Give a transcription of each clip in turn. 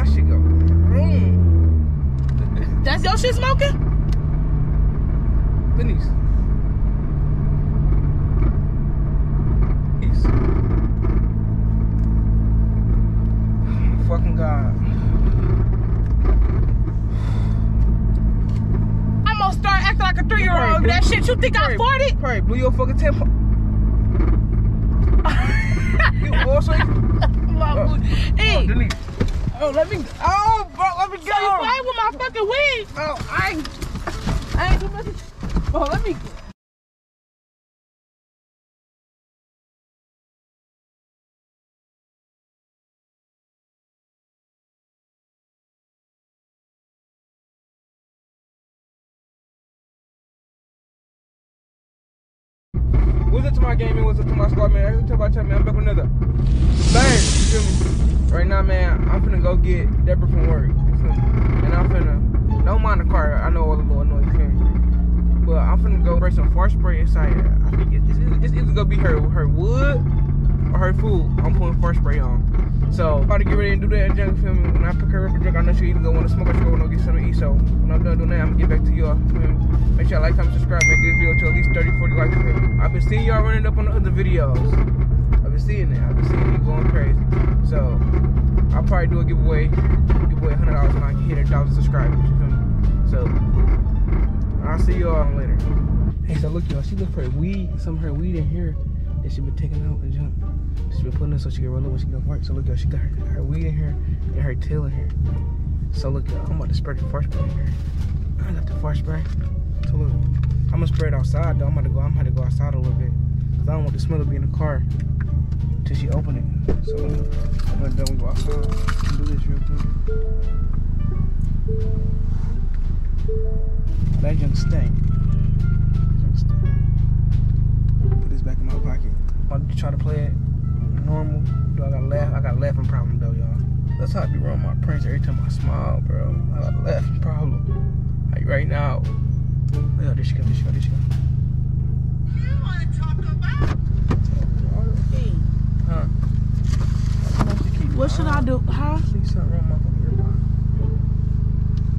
My shit go. Vroom. That's your shit smoking? Denise. Denise. Oh, fucking God. I'm gonna start acting like a three year old. That shit, you think I Probably- 40? Probably blew your fucking temper. you also. Oh, hey, Denise. Oh, let me. Oh, bro, let me go. so you playing with my fucking wig? Oh, I. I ain't do nothing. Oh, let me. What's up to my squad, man? Me, I'm back with another bang. You feel me? Right now, man, I'm finna go get Deborah from work. You feel me? And I'm finna, don't mind the car. I know all the little noise, you? But I'm finna go spray some fart spray inside. I think it's, it's either gonna be her her wood or her food. I'm putting fart spray on. So, I'm about to get ready and do that. You feel me? When I pick her up a drink, I know she either gonna wanna smoke or she gonna get something to eat. So, when I'm done doing that, I'm gonna get back to y'all. Make sure y'all like, comment, subscribe, make this video to at least 30, 40 likes. I've been seeing y'all running up on the other videos. I've been seeing it. I've been seeing you going crazy. So, I'll probably do a giveaway, give away $100 when I hit a thousand subscribers. You feel me? So, I'll see y'all later. Hey, so look, y'all. She left her weed, some of her weed in here she been taking out and jump. She been putting it so she can roll it when she go to work. So look, y'all. She got her, her weed in here and her tail in here. So look, y'all. I'm about to spray the fart spray in here. I got the fart spray. So look, I'm gonna spray it outside though. I'm gonna go. I'm gonna go outside a little bit because I don't want the smell to be in the car till she open it. So I'm gonna go outside and do this real quick. That junk stink. Try to play it normal. Yo, I got laugh. I got a laughing problem though, y'all. That's how I be running my pranks every time I smile, bro. I got a laughing problem. Like right now. How this shit go, this shit go, this shit go. Huh? What should I do? Huh? See something wrong my fucking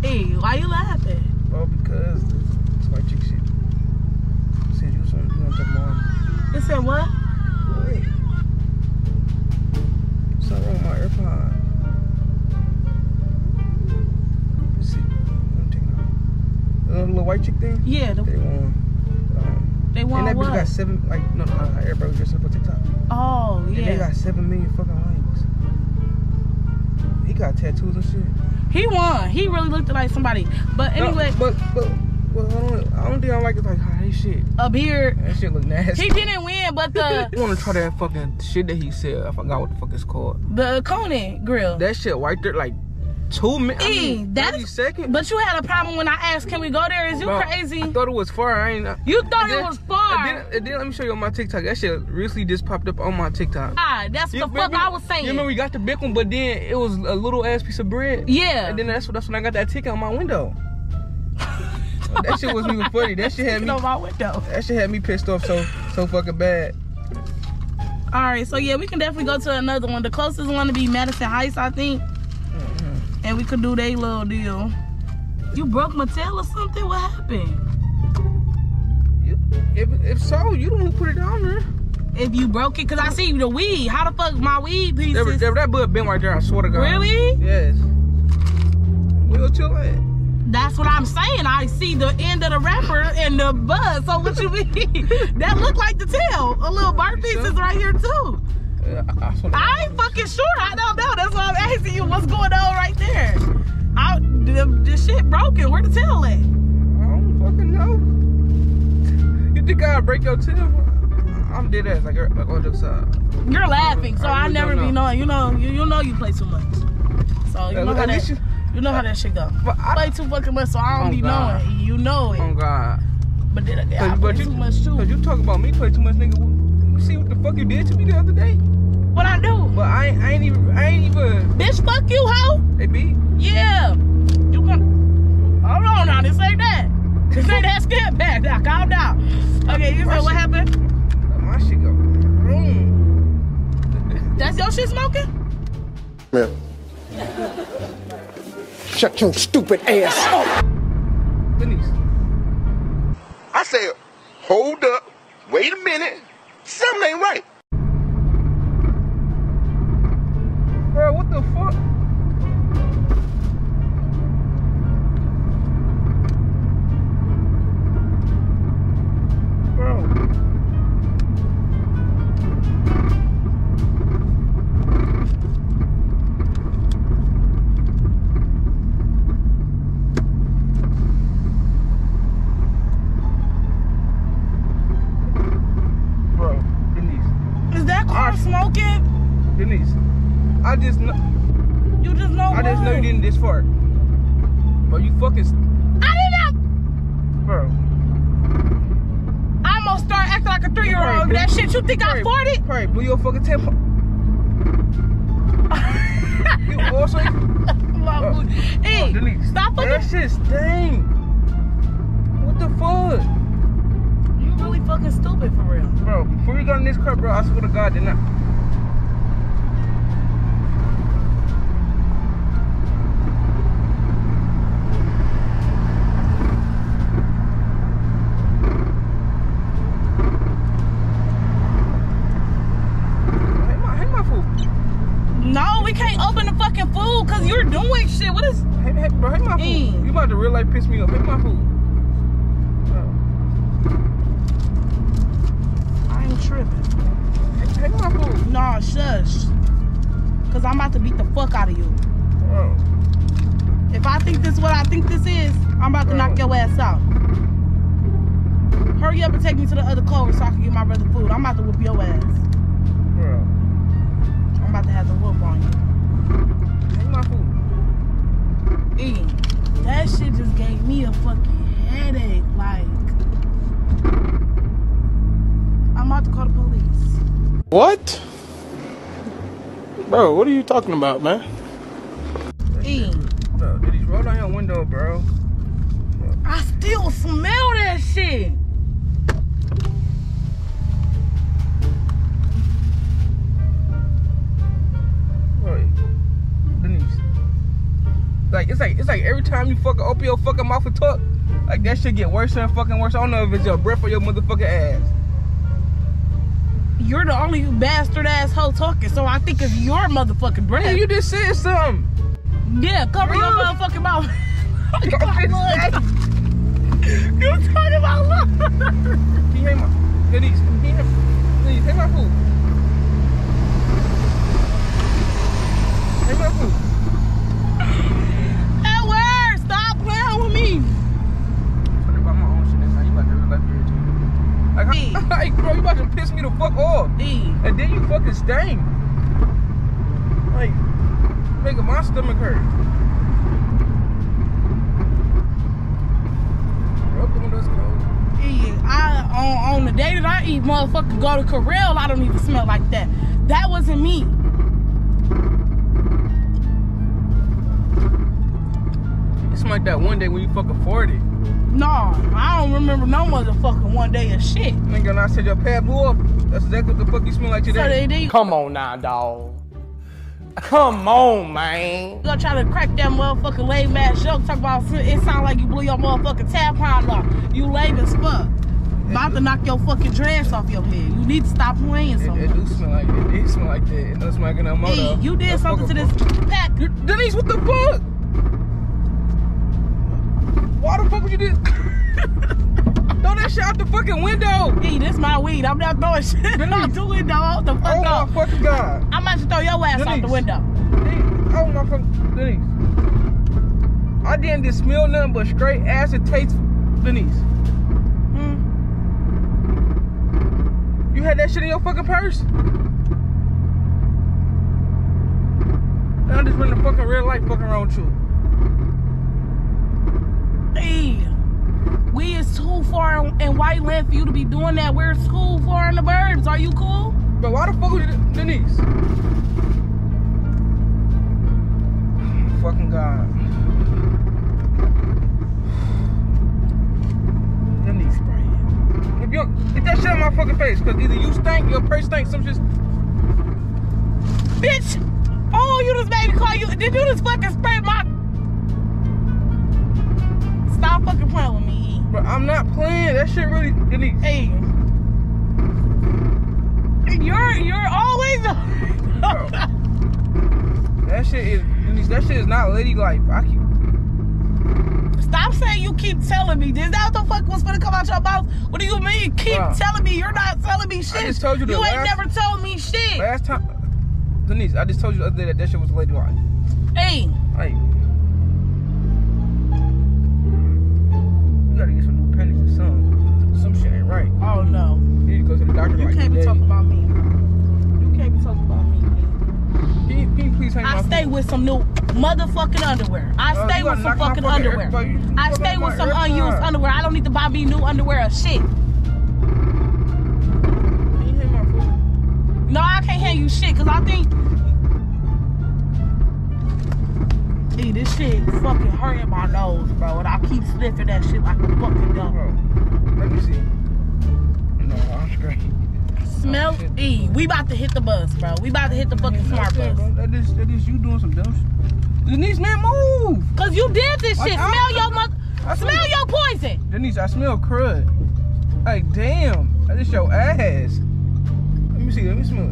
earbud. Hey, why you laughing? Well, because this white chick shit. Said you was on, you want to take my arm. It said what? Wait. Something wrong with my AirPod. Let's see. I'm taking it off. The little white chick thing? Yeah, the, They won. Um, they and want that bitch got seven, like, no, no, uh, everybody was dressing up on TikTok. oh, yeah. And they got seven million fucking likes. He got tattoos and shit. He won. He really looked like somebody. But No, anyway, but, but, well, I don't, I don't think I like it like high shit. a beard. That shit look nasty. He didn't win, but the You wanna try that fucking shit that he said? I forgot what the fuck it's called. the Conan grill. That shit right there, like two minutes. I mean, that's- 30 seconds. But you had a problem when I asked, "Can we go there? Is you crazy? I thought it was far. I ain't. you thought And it was far. And then, and then let me show you on my TikTok. That shit recently just popped up on my TikTok. ah, that's the fuck I was saying. You remember we got the big one, but then it was a little ass piece of bread. yeah. And then that's what that's when I got that ticket on my window. That shit wasn't even funny. That shit had me. my window. That shit had me pissed off so so fucking bad. All right, so yeah, we can definitely go to another one. The closest one to be Madison Heights, I think, Mhm. and we could do their little deal. You broke my tail or something? What happened? You, if if so, you don't put it down there. If you broke it, cause I see the weed. How the fuck my weed pieces? That, that, that bud been right there. I swear to God. Really? Yes. We'll chill at. That's what I'm saying. I see the end of the wrapper and the buzz. So what you mean? that look like the tail. A little burnt piece is right here too. Uh, I, I, ain't fucking sure. I don't know. That's why I'm asking you what's going on right there. I, the, the shit broken. Where the tail at? I don't fucking know. You think I'll break your tail? I'm dead ass, like, like on the side. You're laughing, so I I, never don't be know. knowing. You know, you, you know you play too much. So you know how that you, you- know how that shit go. But I- play too fucking much, so I don't Oh, be God. knowing. You know it, Oh God. but then again, I Cause, play but you, too much too. Cause you talk about me play too much, nigga. You see what the fuck you did to me the other day? What I do? But I, ain't- I ain't even, I ain't even. Bitch, fuck you, hoe. They beat. Yeah. You can Hold on now, this ain't that. This ain't that scared back. Now calm down. Okay, you said what happened? My shit go. Vroom. That's your shit smoking? Yeah. Shut your stupid ass up. I said, hold up, wait a minute, something ain't right. Shit, you think I Right, farted? Right, blew your fucking temper. you also Well, uh, hey, Denise. stop That fucking. shit stink. What the fuck? You really fucking stupid for real. Bro, before you got in this car, bro, I swear to God, did not. Hey, my, hey, my food. No, we can't open the fucking food because you're doing shit. What is. Hey, hey, bro, hey, my food. Mm. You about to real life piss me off. Hey, my food. Bro, I ain't tripping. hey, hey, my food. Nah, shush. Because I'm about to beat the fuck out of you. Bro. If I think this is what I think this is, I'm about to knock your ass out. Hurry up and take me to the other clover so I can get my brother food. I'm about to whoop your ass. Bro. I'm about to have the whoop on you. Hey, my food. E, that shit just gave me a fucking headache. Like, I'm about to call the police. What? Bro, what are you talking about, man? E, Bro, did he roll down your window, bro? I still smell that shit. Right. Denise. Like it's like it's like every time you fucking open your fucking mouth and talk, like that shit get worse and fucking worse. I don't know if it's your breath or your motherfucking ass. You're the only bastard asshole talking, so I think it's your motherfucking breath. Man, you just said something. yeah, cover your motherfucking mouth. You talking about love. Can you hear my Denise? Can you take my food. Take my food. That word, stop playing with me. About my own shit time. You about to real life irritate me. Like, bro, you about to piss me the fuck off. E, And then you fucking sting. Like, making my stomach hurt. Rub the windows closed. E, I on, on the day that I eat, motherfucker, go to Corral, I don't even smell like that. That wasn't me. It's like that one day when you fucking 40. No, I don't remember no motherfucking one day of shit. Nigga, and I said your pad blew off. That's exactly what the fuck you smell like So today. they, they Come on now, dog. Come on, man. You gonna try to crack that motherfucking lame ass joke. Talk about it sound like you blew your motherfucking tampon off. You lame as fuck. About to knock your fucking dress off your head. You need to stop playing it, so it do smell like it. It smell like that. It don't smell like no. Hey, you did something to this fuck- pack. You- Denise, what the fuck? Why the fuck would you do? Throw that shit out the fucking window. Hey, this my weed. I'm not throwing shit out the window. What the fuck Oh up? my fucking god. I'm about to throw your ass out the window. Denise, Oh my fucking Denise. I didn't just smell nothing but straight acid taste. Denise, Hmm. you had that shit in your fucking purse? I'm just running fucking real life fucking around with you. We is too far in, in White Land for you to be doing that. We're too far in the burbs. Are you cool? But why the fuck would you do Denise? Fucking God. Denise, if you get that shit on my fucking face, cause either you stink, your purse stinks, some shit. Bitch! Oh, you just made me call you. Did you just fucking spray my. Stop fucking playing with me. E. Bro, I'm not playing. That shit really. Denise. Hey. You're you're always Bro. That shit is. That shit is not ladylike. I keep. Stop saying you keep telling me. Is that what the fuck was gonna come out your mouth? What do you mean? Keep Bruh. telling me you're not telling me shit. I just told you the You ain't last- never told me shit. Last time. Denise, I just told you the other day that that shit was ladylike. Hey, Like. You gotta get some new pennies or something. Some shit ain't right. oh no. You need to go to the doctor You like can't be talking about me. You can't be talking about me. Can you, can you please hang I stay phone? with some new motherfucking underwear. I Uh, stay with some fucking underwear. everybody- I stay with some everybody. unused underwear. I don't need to buy me new underwear or shit. Can you hang my phone? No, I can't hand you shit because I think. Hey, this shit fucking hurting my nose, bro. And I keep sniffing that shit like a fucking dog. Bro, let me see. No, I'm straight. Smell oh, shit. E. We about to hit the bus, bro. We about to hit the fucking smart bus. bro. That is, that is you doing some dumb shit. Denise, man, move! Cause you did this I- shit. I- Smell your mother. I- Smell your poison. Denise, I smell crud. Like, damn. That is your ass. Let me see. Let me smell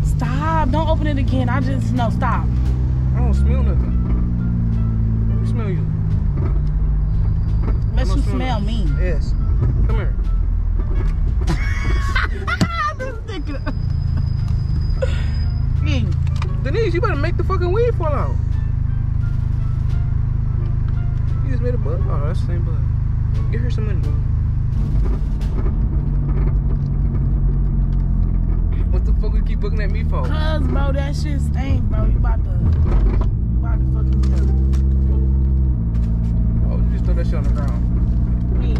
it. Stop. Don't open it again. I just no. Stop. I don't smell nothing. Let me smell you. Let you smell nothing. me. Yes. Come here. Denise, you better make the fucking weed fall out. You just made a bud? Oh, that's the same bud. Give her some money. What the fuck we keep looking at me for? Cause bro, that shit stink, bro. You about to, you about to fucking me up. Oh, you just throw that shit on the ground. E.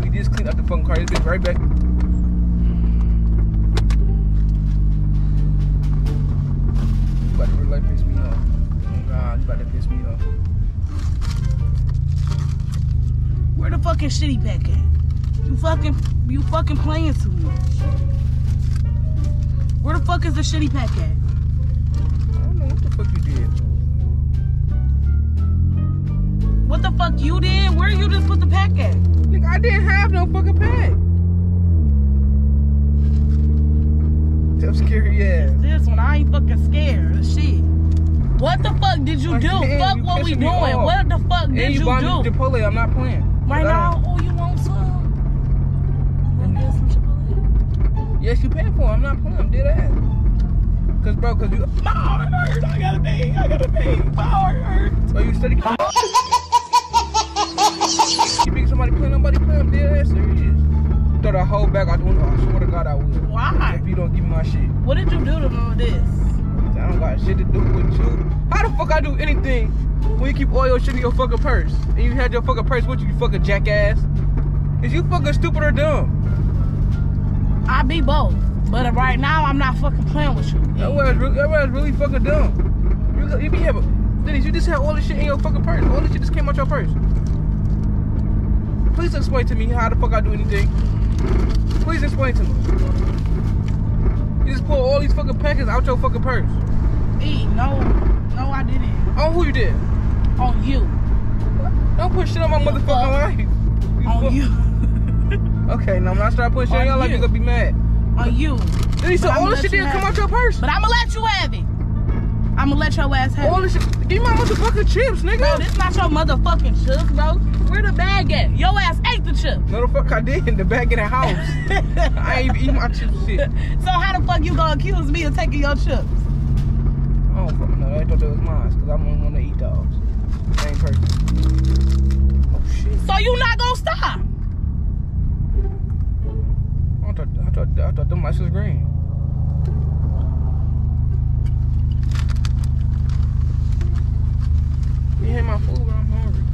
We oh, just cleaned up the fucking car. This bitch right back. You about to really piss me off. Oh God, you about to piss me off. Where the fucking shitty pack at? You fucking, you fucking playing too much. Fuck is the shitty pack at? I don't know what the fuck you did. What the fuck you did? Where you just put the pack at? Nigga, I didn't have no fucking pack. Tough scary ass. This one, I ain't fucking scared. Shit. What the fuck did you Like, do? man, fuck you what we doing. off. What the fuck And did you you me do? Chipotle. I'm not playing. Right now, oh, you want some? You wanna some Chipotle? Yes, you paying for. it. I'm not playing. I'm dead ass. Cause bro, cause you, My heart hurt. I gotta pee. I gotta pee. My heart hurt. bro, oh, you steady. you think somebody playing? Nobody playing. Dead ass serious. Throw that whole bag out the window. I swear to God, I will. Why? If you don't give me my shit, What did you do to all this? I don't got shit to do with you. How the fuck I do anything when you keep all your shit in your fucking purse and you had your fucking purse with you, you fucking jackass? Is you fucking stupid or dumb? I be both. But right now, I'm not fucking playing with you. That was really, that was really fucking dumb. You, you be having, Dennis, you just had all this shit in your fucking purse. All this shit just came out your purse. Please explain to me how the fuck I do anything. Please explain to me. You just pull all these fucking packets out your fucking purse. E, no, no, I didn't. On who you did? On you. Don't put shit on my motherfucking life. You On fuck- you. Okay, now when I start putting shit on On your life, you. you gonna be mad. On you. Then he said, all this shit didn't come out your purse. But I'm gonna let you have it. I'm gonna let your ass have All it. this shit. Give me my motherfucking chips, Bro, nigga. this not your motherfucking chips, bro. Where the bag at? Your ass ate the chip. No, the fuck I did in the back of the house. I ain't even eat my chips shit. So how the fuck you gonna accuse me of taking your chips? I don't fucking know. I thought that was mine because I'm the only one that eat dogs. Same person. Oh shit. So you not gonna stop? Thought I thought them mice was green. You hit my food, but I'm hungry.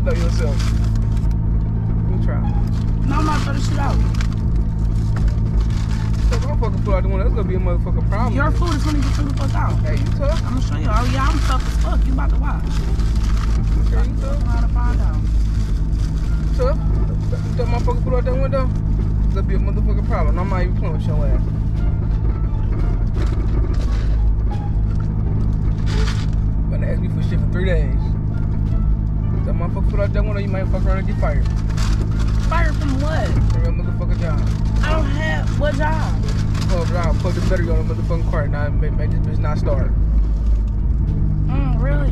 Head though yourself. Let me try. No, I'm not throwing shit out. So I fucking pull out the window, that's gonna be a motherfucking problem. Your food is gonna get through the fuck out. Hey, you tough? I'm gonna show you. Oh yeah, I'm tough as fuck. You about to watch. Okay, you tough? How to find out. Tough? You thought motherfucker pull out that window? It's gonna be a motherfucking problem. I'm not even playing with your ass. Gonna ask me for shit for three days. That motherfucker pull out that window, you might fuck around and get fired. Fired from what? From your motherfucking job. I don't have what job? Pull around, put the battery on the motherfucking car, now make, make this bitch not start. Mm, really?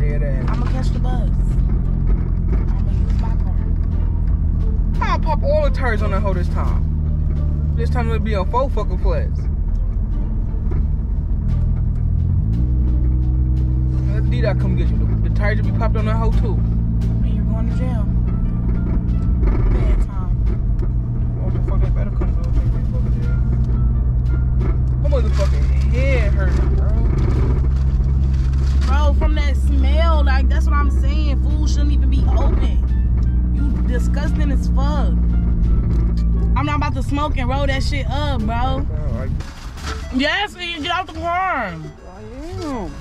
Dead ass. I'm gonna catch the bus. I'm gonna use my car. I'll pop all the tires on that hoe this time. This time it'll be on four fucking flats. D-Dot come get you. The, the tires will be popped on that hoe too. Going to jail. Bad time. The they better come do? Take me fucking jail. My motherfucking head hurting, bro. Bro, from that smell, like that's what I'm saying. Food shouldn't even be open. You disgusting as fuck. I'm not about to smoke and roll that shit up, bro. Yes, Ian, get out the car. I am.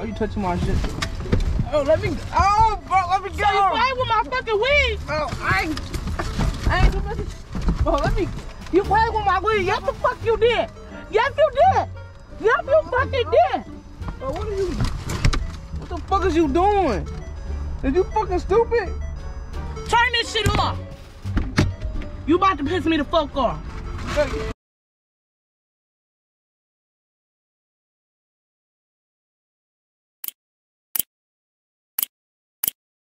Why you touching my shit? Oh, let me. Oh, bro, let me go. So you playing with my fucking weed? Oh, I ain't. I ain't supposed to. Oh, let me. You playing with my weed? Yes, the fuck you did. Yes, you did. Yes, you fucking did. Bro, what are you? What the fuck is you doing? Is you fucking stupid? Turn this shit off. You about to piss me the fuck off.